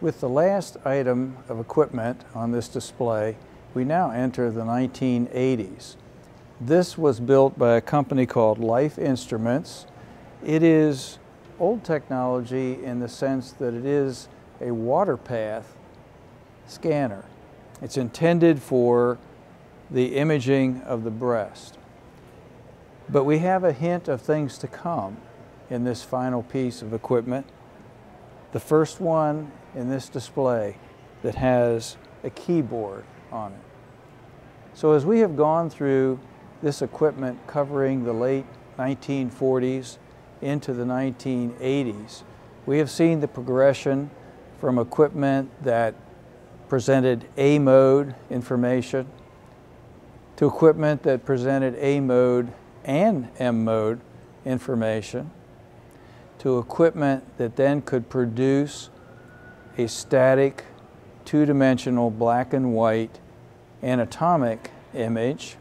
With the last item of equipment on this display, we now enter the 1980s. This was built by a company called Life Instruments. It is old technology in the sense that it is a water bath scanner. It's intended for the imaging of the breast. But we have a hint of things to come in this final piece of equipment. The first one in this display that has a keyboard on it. So as we have gone through this equipment covering the late 1940s into the 1980s, we have seen the progression from equipment that presented A mode information to equipment that presented A mode and M mode information to equipment that then could produce a static two-dimensional black and white anatomic image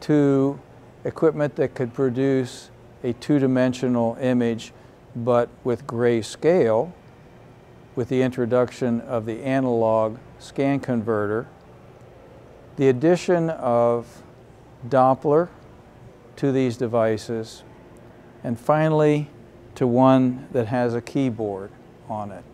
to equipment that could produce a two-dimensional image but with grayscale with the introduction of the analog scan converter, the addition of Doppler to these devices, and finally to one that has a keyboard on it.